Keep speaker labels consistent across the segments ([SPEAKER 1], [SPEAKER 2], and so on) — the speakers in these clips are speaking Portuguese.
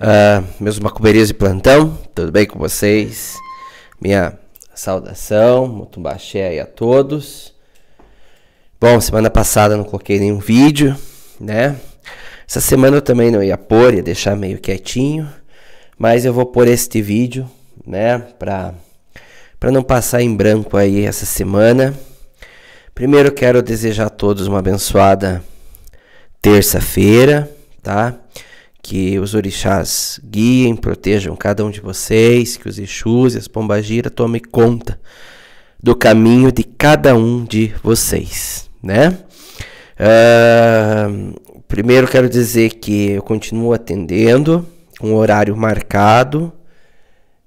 [SPEAKER 1] Uh, meus macumberias de plantão, tudo bem com vocês? Minha saudação, mutumbaxé aí a todos. Bom, semana passada não coloquei nenhum vídeo, né? Essa semana eu também não ia pôr, ia deixar meio quietinho, mas eu vou pôr este vídeo, né, pra, pra não passar em branco aí essa semana. Primeiro quero desejar a todos uma abençoada terça-feira, tá? Que os orixás guiem, protejam cada um de vocês, que os Exus e as Pombagira tomem conta do caminho de cada um de vocês, né? Uh, primeiro quero dizer que eu continuo atendendo com horário marcado,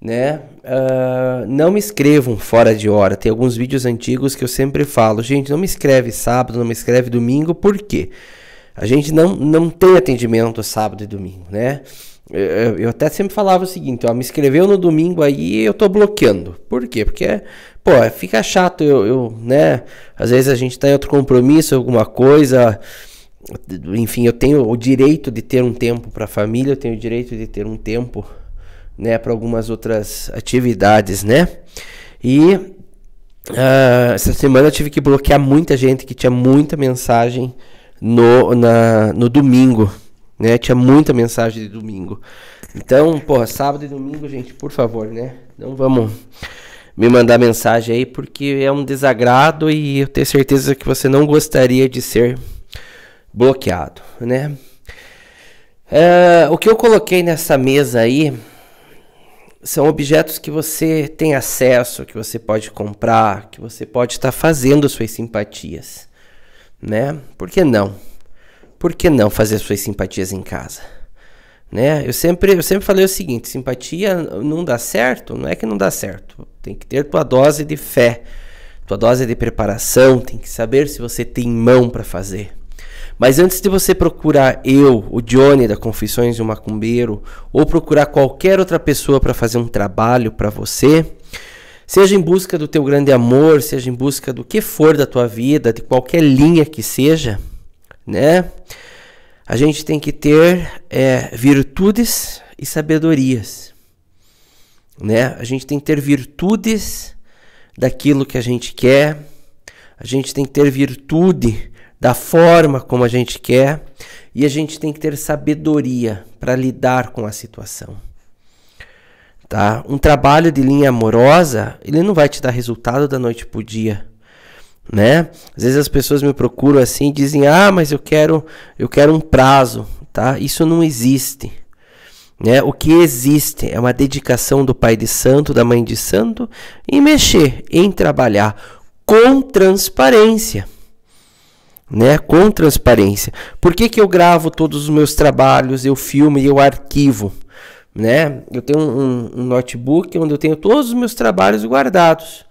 [SPEAKER 1] né? Uh, não me escrevam fora de hora. Tem alguns vídeos antigos que eu sempre falo, gente, não me escreve sábado, não me escreve domingo, por quê? A gente não, não tem atendimento sábado e domingo, né? Eu, até sempre falava o seguinte, ó, me inscreveu no domingo aí eu tô bloqueando. Por quê? Porque, pô, fica chato eu, eu né? Às vezes a gente tá em outro compromisso, alguma coisa, enfim, eu tenho o direito de ter um tempo para a família, eu tenho o direito de ter um tempo, né, para algumas outras atividades, né? E uh, essa semana eu tive que bloquear muita gente que tinha muita mensagem no, na, no domingo, né? Tinha muita mensagem de domingo. Então, porra, sábado e domingo, gente, por favor, né? Não vamos me mandar mensagem aí porque é um desagrado e eu tenho certeza que você não gostaria de ser bloqueado, né? É, o que eu coloquei nessa mesa aí são objetos que você tem acesso, que você pode comprar, que você pode estar tá fazendo suas simpatias né? Por que não? Por que não fazer suas simpatias em casa? Né? Eu sempre eu sempre falei o seguinte, simpatia não dá certo, não é que não dá certo. Tem que ter tua dose de fé, tua dose de preparação, tem que saber se você tem mão para fazer. Mas antes de você procurar eu, o Johnny da Confissões de um Macumbeiro, ou procurar qualquer outra pessoa para fazer um trabalho para você, Seja em busca do teu grande amor, seja em busca do que for da tua vida, de qualquer linha que seja, né? A gente tem que ter é, virtudes e sabedorias, né? A gente tem que ter virtudes daquilo que a gente quer, a gente tem que ter virtude da forma como a gente quer e a gente tem que ter sabedoria para lidar com a situação. Tá? Um trabalho de linha amorosa, ele não vai te dar resultado da noite pro dia, né? Às vezes as pessoas me procuram assim e dizem: "Ah, mas eu quero, eu quero um prazo", tá? Isso não existe. Né? O que existe é uma dedicação do pai de santo, da mãe de santo em mexer, em trabalhar com transparência. Né? Com transparência. Por que, que eu gravo todos os meus trabalhos, eu filmo e eu arquivo? Né? Eu tenho um, um, notebook onde eu tenho todos os meus trabalhos guardados,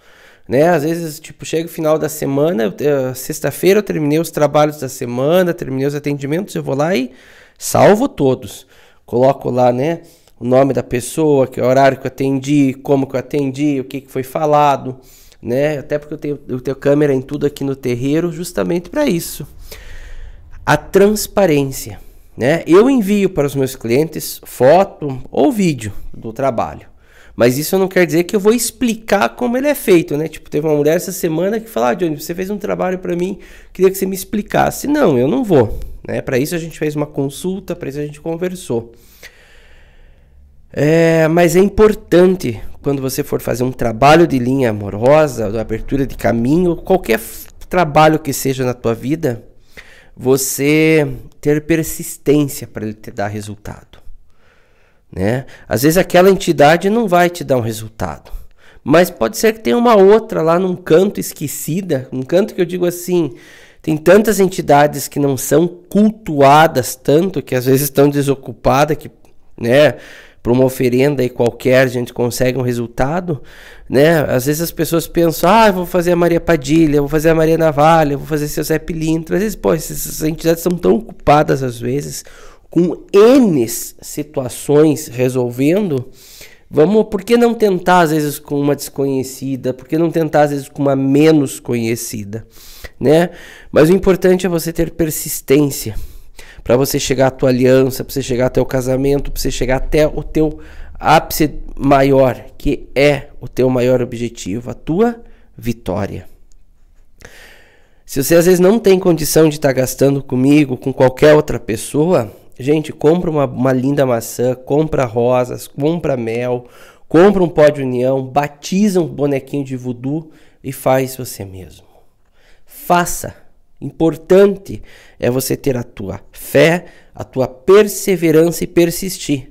[SPEAKER 1] né? Às vezes, tipo, chega o final da semana, sexta-feira eu terminei os trabalhos da semana, terminei os atendimentos, eu vou lá e salvo todos. Coloco lá, né? O nome da pessoa, que é horário que eu atendi, como que eu atendi, o que, que foi falado, né? Até porque eu tenho, eu tenho câmera em tudo aqui no terreiro, justamente para isso. A transparência. Né? Eu envio para os meus clientes foto ou vídeo do trabalho. Mas isso não quer dizer que eu vou explicar como ele é feito, né? Tipo, teve uma mulher essa semana que falou: ah, Johnny, você fez um trabalho para mim, queria que você me explicasse. Não, eu não vou. Né? Para isso a gente fez uma consulta, para isso a gente conversou. É, mas é importante quando você for fazer um trabalho de linha amorosa, de abertura de caminho, qualquer trabalho que seja na tua vida, você ter persistência para ele te dar resultado. Né? Às vezes aquela entidade não vai te dar um resultado, mas pode ser que tenha uma outra lá num canto esquecida, um canto que eu digo assim, tem tantas entidades que não são cultuadas tanto que às vezes estão desocupadas que, né, para uma oferenda aí qualquer a gente consegue um resultado, né? Às vezes as pessoas pensam, ah, vou fazer a Maria Padilha, vou fazer a Maria Navalha, vou fazer seu Zé Pilintra. Às vezes, pô, essas entidades são tão ocupadas às vezes com N situações resolvendo. Vamos, por que não tentar às vezes com uma desconhecida? Por que não tentar às vezes com uma menos conhecida, né? Mas o importante é você ter persistência para você chegar à tua aliança, para você chegar até o casamento, para você chegar até o teu ápice maior, que é o teu maior objetivo, a tua vitória. Se você às vezes não tem condição de estar tá gastando comigo, com qualquer outra pessoa, gente, compra uma, uma linda maçã, compra rosas, compra mel, compra um pó de união, batiza um bonequinho de voodoo e faz você mesmo. Faça. Importante é você ter a tua fé, a tua perseverança e persistir.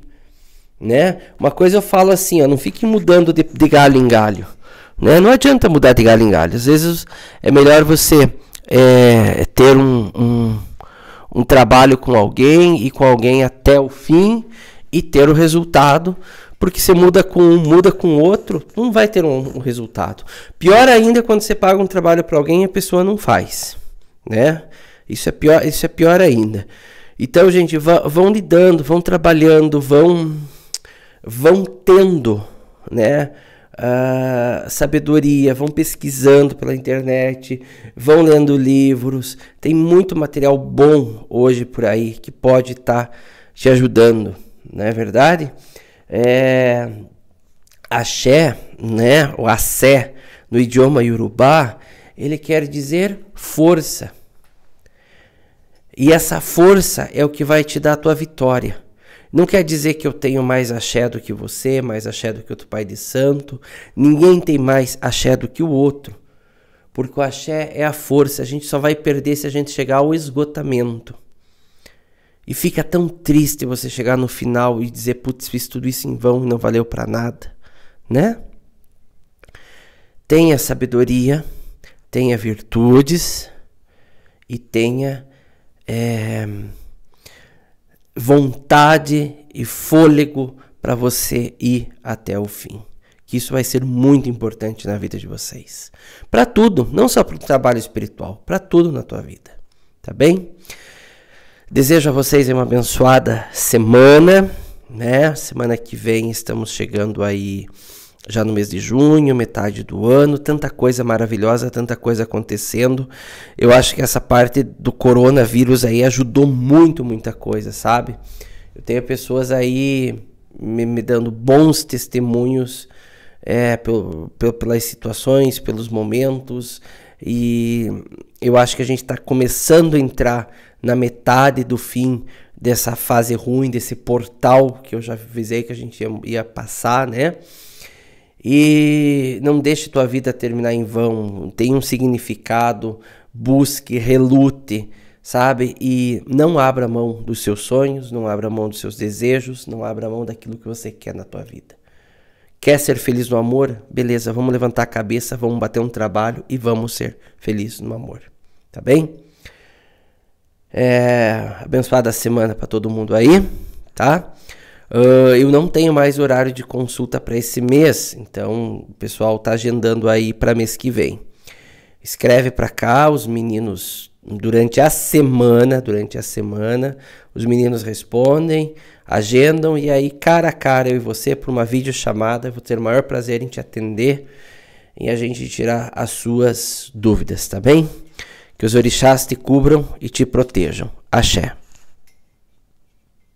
[SPEAKER 1] Né? Uma coisa eu falo assim, ó, não fique mudando de, de galho em galho. Né? Não adianta mudar de galho em galho. Às vezes é melhor você é, ter um, um, um trabalho com alguém e com alguém até o fim e ter o resultado porque você muda com um, muda com outro, não vai ter um, um resultado. Pior ainda quando você paga um trabalho para alguém e a pessoa não faz, né? Isso é pior, isso é pior ainda. Então, gente, vão lidando, vão trabalhando, vão vão tendo, né? Uh, sabedoria, vão pesquisando pela internet, vão lendo livros. Tem muito material bom hoje por aí que pode estar tá te ajudando, não é verdade? É, axé, né, o axé no idioma iorubá, ele quer dizer força. E essa força é o que vai te dar a tua vitória. Não quer dizer que eu tenho mais axé do que você, mais axé do que outro pai de santo. Ninguém tem mais axé do que o outro. Porque o axé é a força. A gente só vai perder se a gente chegar ao esgotamento. E fica tão triste você chegar no final e dizer, putz, fiz tudo isso em vão e não valeu para nada, né? Tenha sabedoria, tenha virtudes e tenha é, vontade e fôlego para você ir até o fim. Que isso vai ser muito importante na vida de vocês. Para tudo, não só para o trabalho espiritual, para tudo na tua vida. Tá bem? Desejo a vocês uma abençoada semana, né? Semana que vem estamos chegando aí já no mês de junho, metade do ano, tanta coisa maravilhosa, tanta coisa acontecendo. Eu acho que essa parte do coronavírus aí ajudou muito, muita coisa, sabe? Eu tenho pessoas aí me, me dando bons testemunhos é, pelas situações, pelos momentos, e eu acho que a gente está começando a entrar na metade do fim dessa fase ruim, desse portal que eu já avisei que a gente ia, ia passar, né? E não deixe tua vida terminar em vão, tem um significado, busque, relute, sabe? E não abra mão dos seus sonhos, não abra mão dos seus desejos, não abra mão daquilo que você quer na tua vida. Quer ser feliz no amor? Beleza, vamos levantar a cabeça, vamos bater um trabalho e vamos ser felizes no amor. Tá bem? É, abençoada semana para todo mundo aí, tá? Uh, eu não tenho mais horário de consulta para esse mês, então o pessoal tá agendando aí para mês que vem. Escreve para cá, os meninos durante a semana, durante a semana, os meninos respondem, agendam e aí cara a cara eu e você por uma videochamada, vou ter o maior prazer em te atender e a gente tirar as suas dúvidas, tá bem? Que os orixás te cubram e te protejam. Axé.